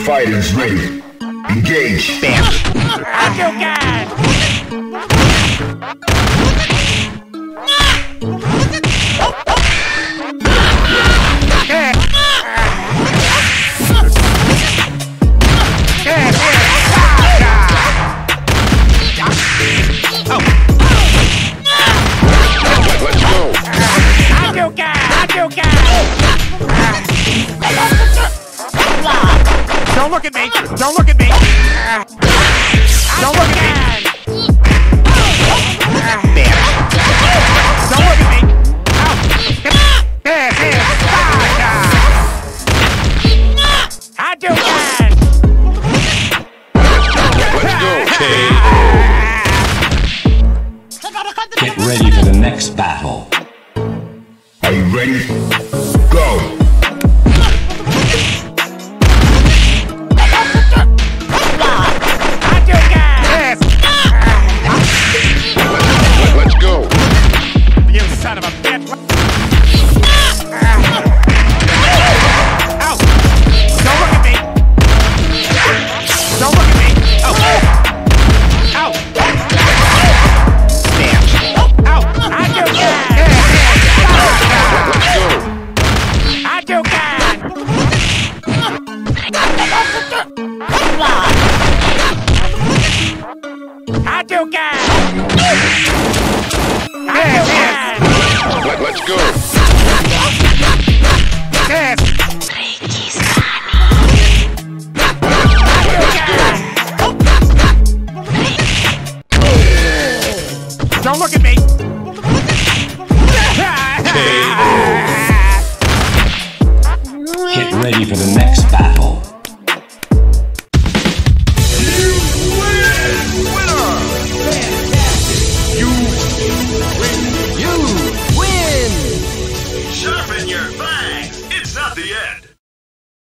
Fighters ready. Engage. Bam. Hadouken! Don't look at me. Don't look at me. Don't look at me. Don't look at me. There, there. Hadouken! Let's go. Get ready for the next battle. Are you ready? Go. Hadouken! Hadouken! Let, let's go. Yes. Don't look at me. Get ready for the the end.